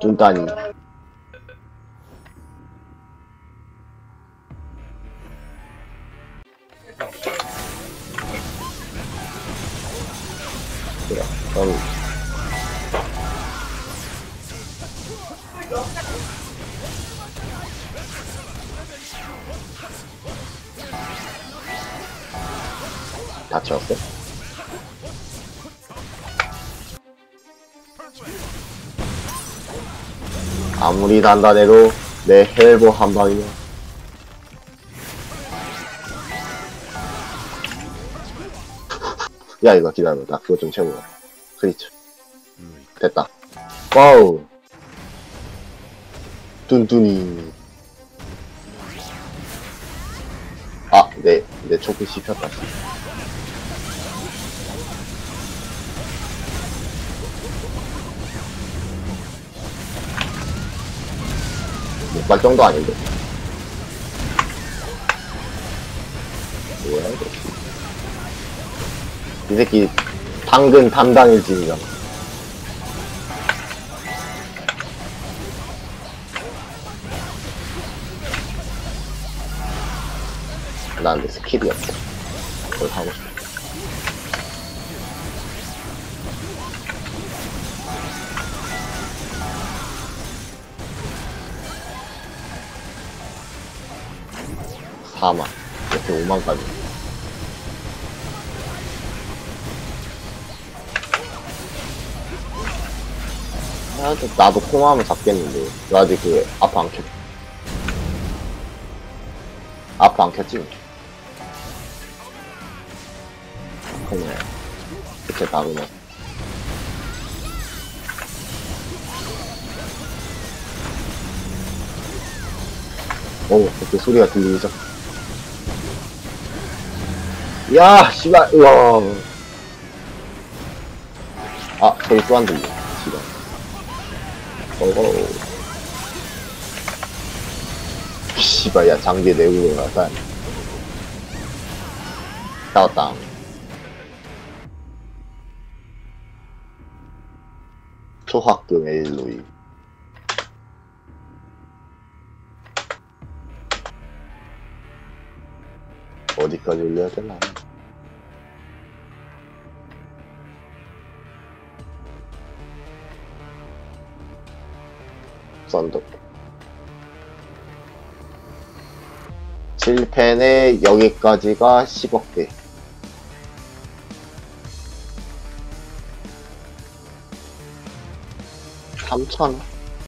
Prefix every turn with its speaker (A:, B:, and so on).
A: 뚠따니 그래 그럼 다쳤어? 아무리 단단해도 내 헬보 한 방이면 야 이거 기다려 나 그거 좀 채우고 가 크리처. 됐다. 와우. 뚠뚠이. 아 내 내 초크 씹혔다 못 갈 정도 아닌데. 뭐야, 이거. 이 새끼, 당근 담당 일진이잖아. 나한테 스킬이 없어. 그걸 하고 싶어. 사만 이렇게 5만까지 나도, 나도 통화하면 잡겠는데 나 아직 그 아프 안 켰. 아프 안 켰지? 그냥 이렇게 나그네 오 그렇게 소리가 들리죠 야, 씨발, 우와. 아, 소리 또안 들려, 지금. 어어. 씨발, 야, 장비 내고 나간. 싸웠다. 초학금 에일로이. 어디까지 올려야 되나? 썬더. 7펜에 여기까지가 10억대 3천원